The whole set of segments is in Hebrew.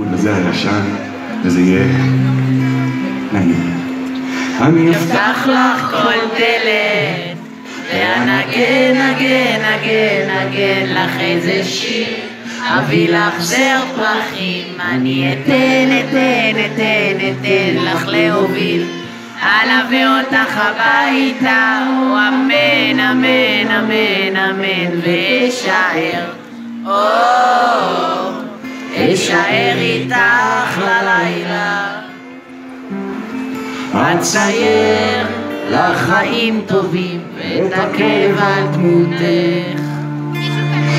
וזה הישן, וזה יהיה נעים. אני אפתח לך כל דלת, ואנגן, נגן, נגן, נגן לך איזה שיר. אביא לך זר פרחים, אני אתן, אתן, אתן, אתן לך להוביל. אלווה אותך הביתה, אמן, אמן, אמן, אמן, ואשאר. או, אשאר איתך ללילה. אצייר לך חיים טובים, ואת הכאב על דמותך.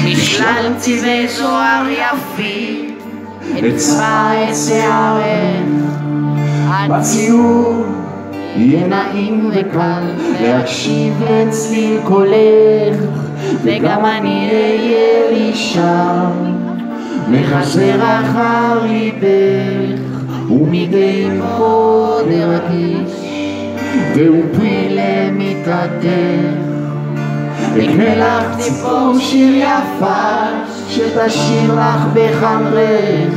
משלל צבעי זוהר יפים, אצבע את שערך. הציור יהיה נעים וקל להקשיב לצליל קולך, וגם אני אהיה לי שם, מחזר אחר ליבך, ומדי מאוד ארגיש, פרי למיטתך. אקנה לך ציפור שיר יפה, שתשאיר לך בחמרך,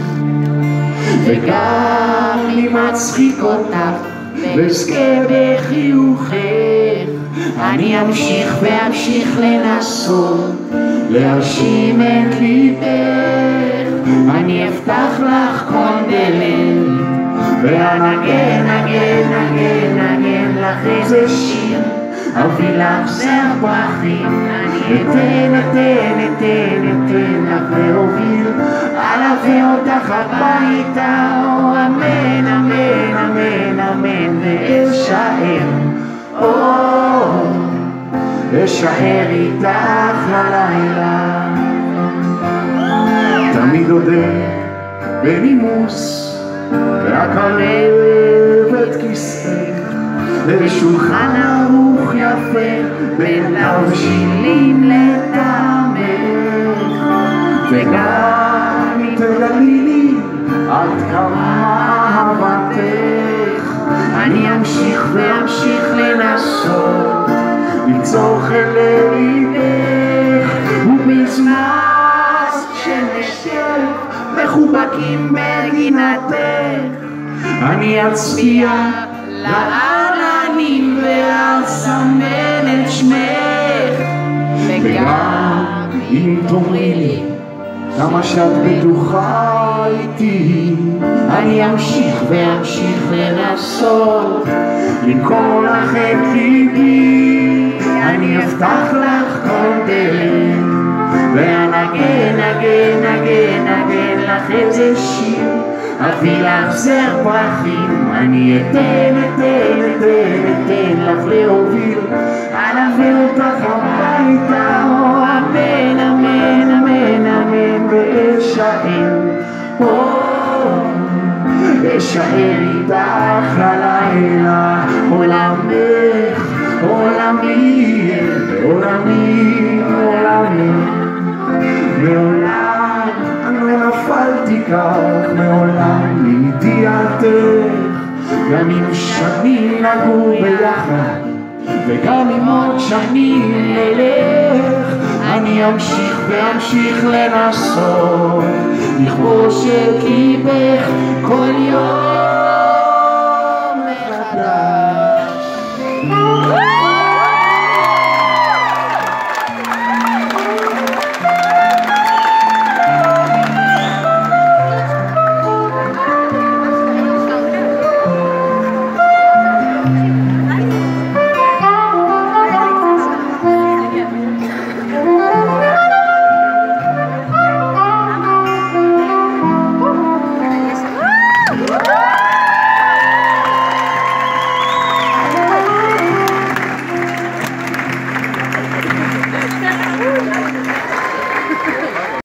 וגם אם אצחיק אותך, ואזכה בחיוכך, אני אמשיך ואמשיך לנסות, להרשים את ליבך, אני אפתח לך כל דלת, ואנגן, נגן, נגן, נגן לך איזה שיר. אביא לך זר פרחים, אני אתן, אתן, אתן, אתן לך להוביל, אלווה אותך הביתה, או אמן, אמן, אמן, אמן, ואשאר, או, אשאר איתך ללילה. תמיד אודה בנימוס, ואקרב את כיסאך לשולחן ערוך יפה בין תבשילים לטעמך וגם חן לליבך ובזמן שנשב מחובקים בגינתך אני אצביע לעננים ואסמן את שמך. וגם אם תאמרי לי כמה שאת בטוחה איתי, אני אמשיך ואמשיך לנסות. למכור לך את ליבי, אני אפתח לך כל דלת. ואנגן, נגן, נגן, נגן לך איזה שיר. אביא לך זר פרחים, אני אתן, אתן, אתן, אתן לך להוביל, אשאר איתך ללילה, עולמך, עולמי, עולמי, עולמי, מעולם לא נפלתי כך, מעולם לידיעתך, גם אם שנים נגור ביחד, וגם אם עוד שנים נלך, אני אמשיך ואמשיך לנסות. לכבוש את יום